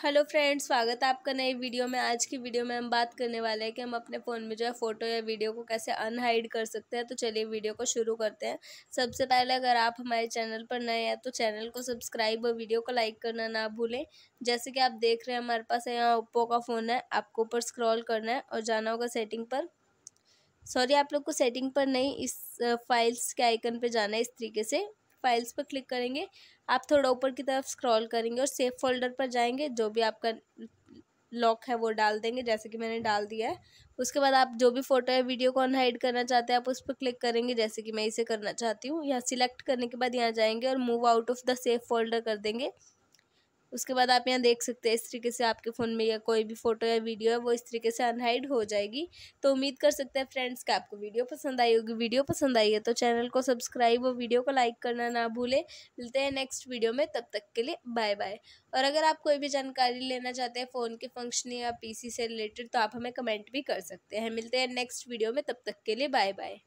Hello friends, स्वागत है आपका नई वीडियो में। आज की वीडियो में हम बात करने वाले हैं कि हम अपने फ़ोन में जो है फ़ोटो या वीडियो को कैसे अनहाइड कर सकते हैं। तो चलिए वीडियो को शुरू करते हैं। सबसे पहले अगर आप हमारे चैनल पर नए हैं तो चैनल को सब्सक्राइब और वीडियो को लाइक करना ना भूलें। जैसे कि आप देख रहे हैं, हमारे पास है, यहाँ ओप्पो का फ़ोन है, आपको ऊपर स्क्रॉल करना है और जाना होगा सेटिंग पर। सॉरी, आप लोग को सेटिंग पर नहीं, इस फाइल्स के आइकन पर जाना है इस तरीके से। फाइल्स पर क्लिक करेंगे। आप थोड़ा ऊपर की तरफ़ स्क्रॉल करेंगे और सेफ़ फोल्डर पर जाएँगे, जो भी आपका लॉक है वो डाल देंगे, जैसे कि मैंने डाल दिया है। उसके बाद आप जो भी फ़ोटो या वीडियो को अनहाइड करना चाहते हैं, आप उस पर क्लिक करेंगे, जैसे कि मैं इसे करना चाहती हूँ। यहाँ सिलेक्ट करने के बाद यहाँ जाएँगे और move out of the safe folder कर देंगे। उसके बाद आप यहाँ देख सकते हैं, इस तरीके से आपके फ़ोन में या कोई भी फ़ोटो या वीडियो है, वो इस तरीके से अनहाइड हो जाएगी। तो उम्मीद कर सकते हैं फ्रेंड्स कि आपको वीडियो पसंद आई होगी। वीडियो पसंद आई है तो चैनल को सब्सक्राइब और वीडियो को लाइक करना ना भूलें। मिलते हैं नेक्स्ट वीडियो में, तब तक के लिए बाय बाय और अगर आप कोई भी जानकारी लेना चाहते हैं फ़ोन के फ़ंक्शन या पीसी से रिलेटेड तो आप हमें कमेंट भी कर सकते हैं। मिलते हैं नेक्स्ट वीडियो में, तब तक के लिए बाय बाय